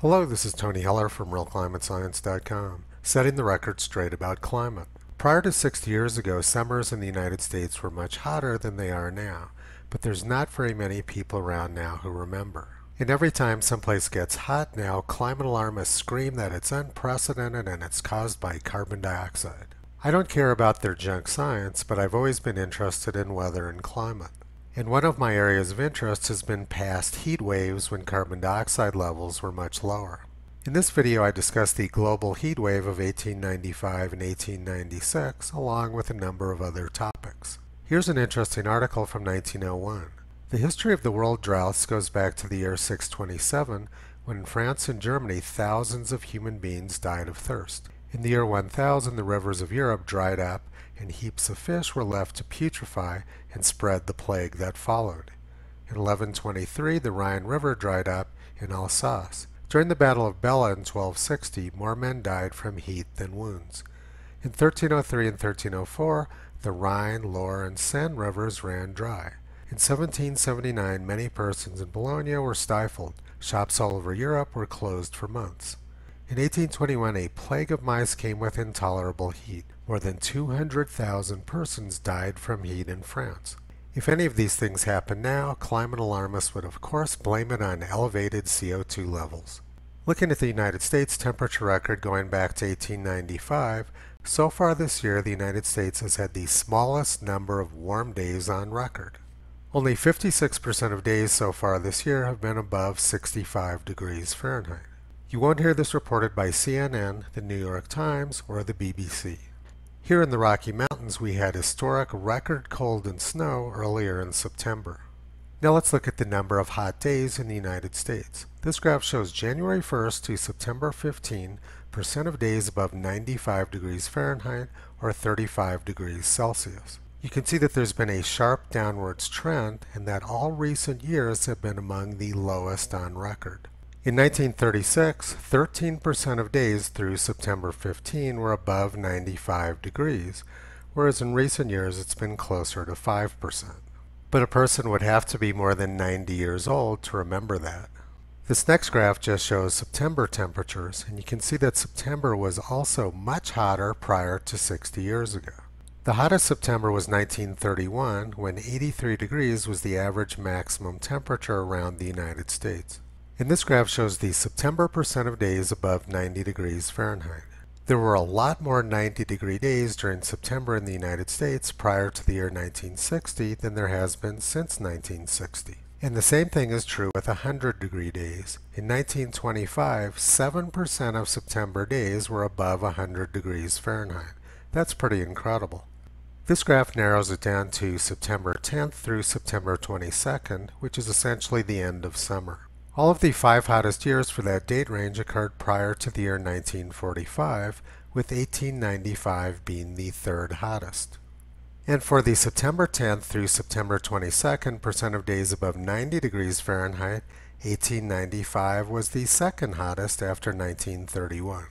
Hello, this is Tony Heller from RealClimateScience.com, setting the record straight about climate. Prior to 60 years ago, summers in the United States were much hotter than they are now, but there's not very many people around now who remember. And every time someplace gets hot now, climate alarmists scream that it's unprecedented and it's caused by carbon dioxide. I don't care about their junk science, but I've always been interested in weather and climate. And one of my areas of interest has been past heat waves when carbon dioxide levels were much lower. In this video I discuss the global heat wave of 1895 and 1896 along with a number of other topics. Here's an interesting article from 1901. The history of the world droughts goes back to the year 627 when in France and Germany thousands of human beings died of thirst. In the year 1000 the rivers of Europe dried up and heaps of fish were left to putrefy and spread the plague that followed. In 1123, the Rhine River dried up in Alsace. During the Battle of Bella in 1260, more men died from heat than wounds. In 1303 and 1304, the Rhine, Loire, and Seine rivers ran dry. In 1779, many persons in Bologna were stifled. Shops all over Europe were closed for months. In 1821, a plague of mice came with intolerable heat. More than 200,000 persons died from heat in France. If any of these things happen now, climate alarmists would of course blame it on elevated CO2 levels. Looking at the United States temperature record going back to 1895, so far this year the United States has had the smallest number of warm days on record. Only 56% of days so far this year have been above 65 degrees Fahrenheit. You won't hear this reported by CNN, the New York Times, or the BBC. Here in the Rocky Mountains we had historic record cold and snow earlier in September. Now let's look at the number of hot days in the United States. This graph shows January 1st to September 15 percent of days above 95 degrees Fahrenheit or 35 degrees Celsius. You can see that there's been a sharp downwards trend and that all recent years have been among the lowest on record. In 1936, 13% of days through September 15 were above 95 degrees, whereas in recent years it's been closer to 5%. But a person would have to be more than 90 years old to remember that. This next graph just shows September temperatures, and you can see that September was also much hotter prior to 60 years ago. The hottest September was 1931, when 83 degrees was the average maximum temperature around the United States. And this graph shows the September percent of days above 90 degrees Fahrenheit. There were a lot more 90 degree days during September in the United States prior to the year 1960 than there has been since 1960. And the same thing is true with 100 degree days. In 1925, 7% of September days were above 100 degrees Fahrenheit. That's pretty incredible. This graph narrows it down to September 10th through September 22nd, which is essentially the end of summer. All of the five hottest years for that date range occurred prior to the year 1945, with 1895 being the third hottest. And for the September 10th through September 22nd percent of days above 90 degrees Fahrenheit, 1895 was the second hottest after 1931.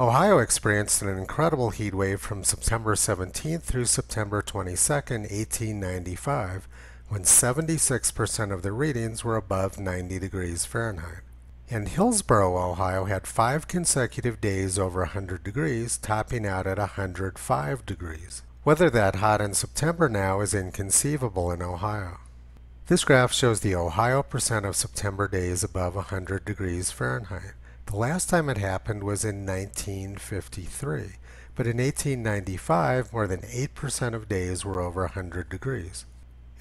Ohio experienced an incredible heat wave from September 17th through September 22nd, 1895, when 76% of the readings were above 90 degrees Fahrenheit. And Hillsboro, Ohio had five consecutive days over 100 degrees, topping out at 105 degrees. Weather that hot in September now is inconceivable in Ohio. This graph shows the Ohio percent of September days above 100 degrees Fahrenheit. The last time it happened was in 1953, but in 1895 more than 8% of days were over 100 degrees.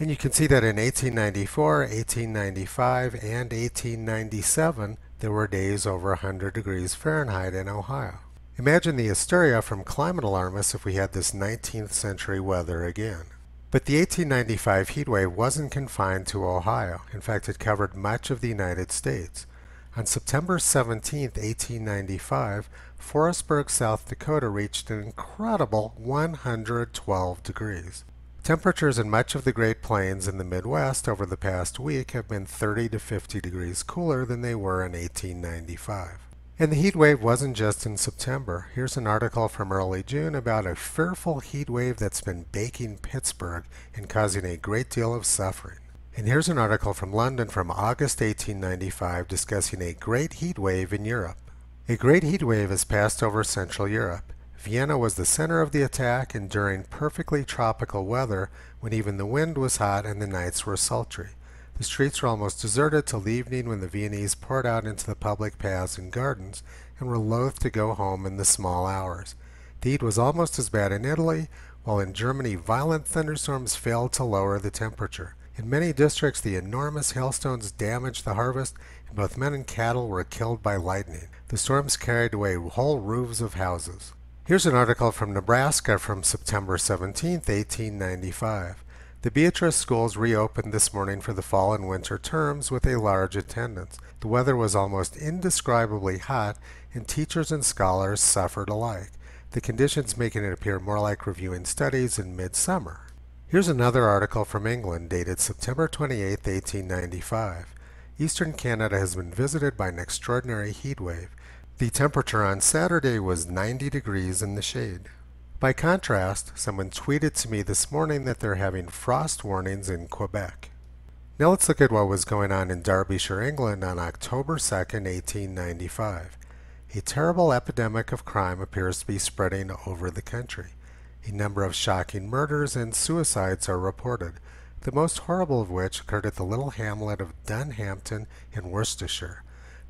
And you can see that in 1894, 1895, and 1897, there were days over 100 degrees Fahrenheit in Ohio. Imagine the hysteria from climate alarmists if we had this 19th century weather again. But the 1895 heat wave wasn't confined to Ohio. In fact, it covered much of the United States. On September 17, 1895, Forestburg, South Dakota reached an incredible 112 degrees. Temperatures in much of the Great Plains in the Midwest over the past week have been 30 to 50 degrees cooler than they were in 1895. And the heat wave wasn't just in September. Here's an article from early June about a fearful heat wave that's been baking Pittsburgh and causing a great deal of suffering. And here's an article from London from August 1895 discussing a great heat wave in Europe. A great heat wave has passed over Central Europe. Vienna was the center of the attack and during perfectly tropical weather when even the wind was hot and the nights were sultry. The streets were almost deserted till evening when the Viennese poured out into the public paths and gardens and were loath to go home in the small hours. The heat was almost as bad in Italy, while in Germany violent thunderstorms failed to lower the temperature. In many districts the enormous hailstones damaged the harvest and both men and cattle were killed by lightning. The storms carried away whole roofs of houses. Here's an article from Nebraska from September 17, 1895. The Beatrice schools reopened this morning for the fall and winter terms with a large attendance. The weather was almost indescribably hot, and teachers and scholars suffered alike, the conditions making it appear more like reviewing studies in midsummer. Here's another article from England dated September 28, 1895. Eastern Canada has been visited by an extraordinary heat wave. The temperature on Saturday was 90 degrees in the shade. By contrast, someone tweeted to me this morning that they're having frost warnings in Quebec. Now let's look at what was going on in Derbyshire, England on October 2, 1895. A terrible epidemic of crime appears to be spreading over the country. A number of shocking murders and suicides are reported, the most horrible of which occurred at the little hamlet of Dunhampton in Worcestershire.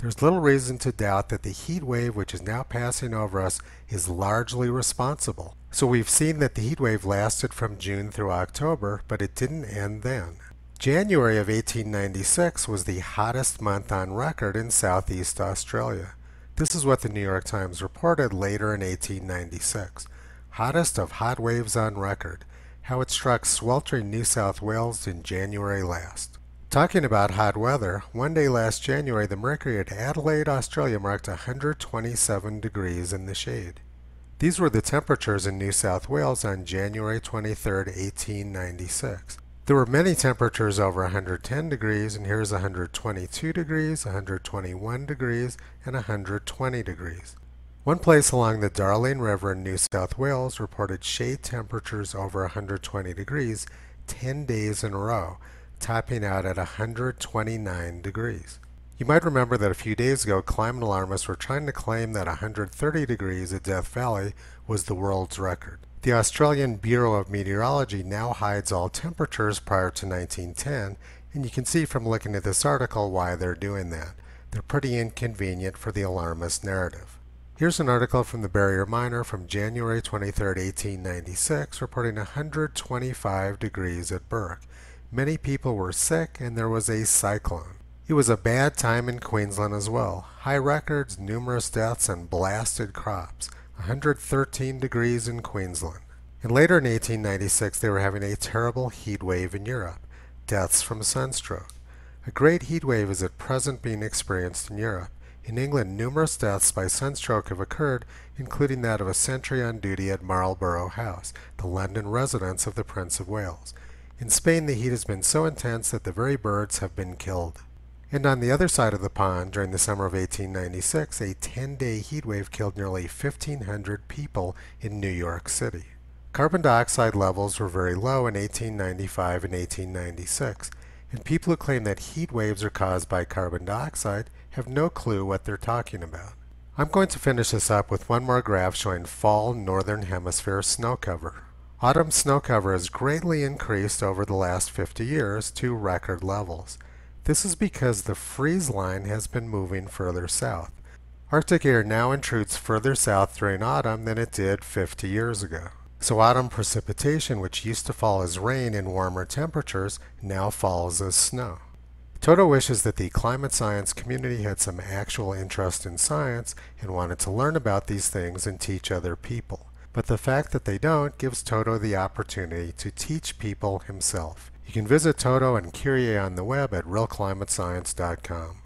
There's little reason to doubt that the heat wave which is now passing over us is largely responsible. So we've seen that the heat wave lasted from June through October, but it didn't end then. January of 1896 was the hottest month on record in southeast Australia. This is what the New York Times reported later in 1896. Hottest of hot waves on record. How it struck sweltering New South Wales in January last. Talking about hot weather, one day last January the mercury at Adelaide, Australia marked 127 degrees in the shade. These were the temperatures in New South Wales on January 23, 1896. There were many temperatures over 110 degrees, and here's 122 degrees, 121 degrees, and 120 degrees. One place along the Darling River in New South Wales reported shade temperatures over 120 degrees 10 days in a row, topping out at 129 degrees. You might remember that a few days ago climate alarmists were trying to claim that 130 degrees at Death Valley was the world's record. The Australian Bureau of Meteorology now hides all temperatures prior to 1910, and you can see from looking at this article why they're doing that. They're pretty inconvenient for the alarmist narrative. Here's an article from the Barrier Miner from January 23, 1896, reporting 125 degrees at Bourke. Many people were sick and there was a cyclone. It was a bad time in Queensland as well. High records, numerous deaths, and blasted crops. 113 degrees in Queensland. And later in 1896, they were having a terrible heat wave in Europe. Deaths from sunstroke. A great heat wave is at present being experienced in Europe. In England, numerous deaths by sunstroke have occurred, including that of a sentry on duty at Marlborough House, the London residence of the Prince of Wales. In Spain, the heat has been so intense that the very birds have been killed. And on the other side of the pond, during the summer of 1896, a 10-day heat wave killed nearly 1,500 people in New York City. Carbon dioxide levels were very low in 1895 and 1896, and people who claim that heat waves are caused by carbon dioxide have no clue what they're talking about. I'm going to finish this up with one more graph showing fall northern hemisphere snow cover. Autumn snow cover has greatly increased over the last 50 years to record levels. This is because the freeze line has been moving further south. Arctic air now intrudes further south during autumn than it did 50 years ago. So autumn precipitation, which used to fall as rain in warmer temperatures, now falls as snow. Toto wishes that the climate science community had some actual interest in science and wanted to learn about these things and teach other people. But the fact that they don't gives Toto the opportunity to teach people himself. You can visit Toto and Kyrie on the web at realclimatescience.com.